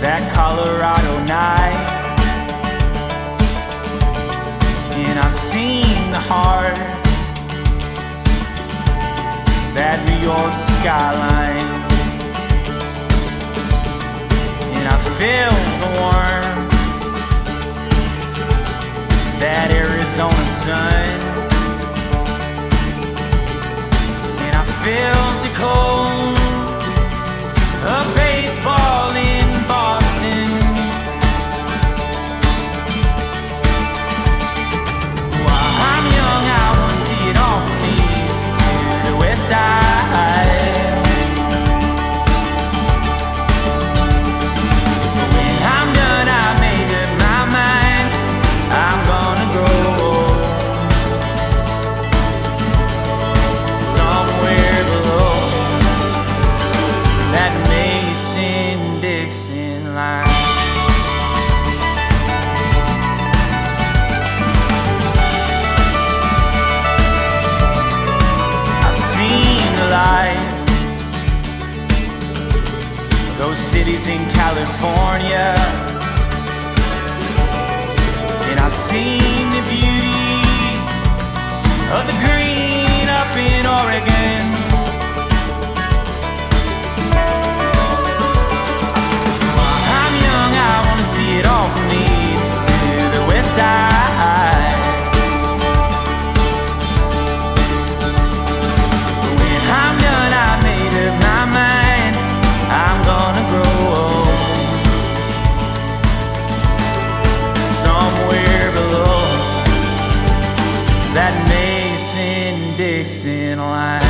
that Colorado night. And I've seen the heart, that New York skyline. And I feel the warmth, that Arizona sun. And I feel cities in California. And I've seen missing line.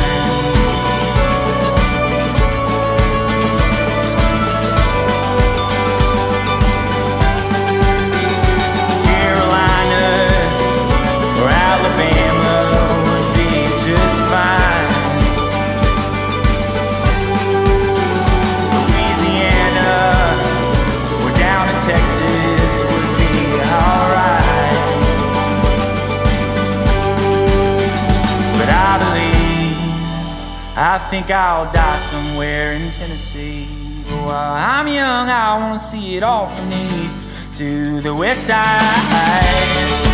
I think I'll die somewhere in Tennessee. But while I'm young, I want to see it all from the east to the west side.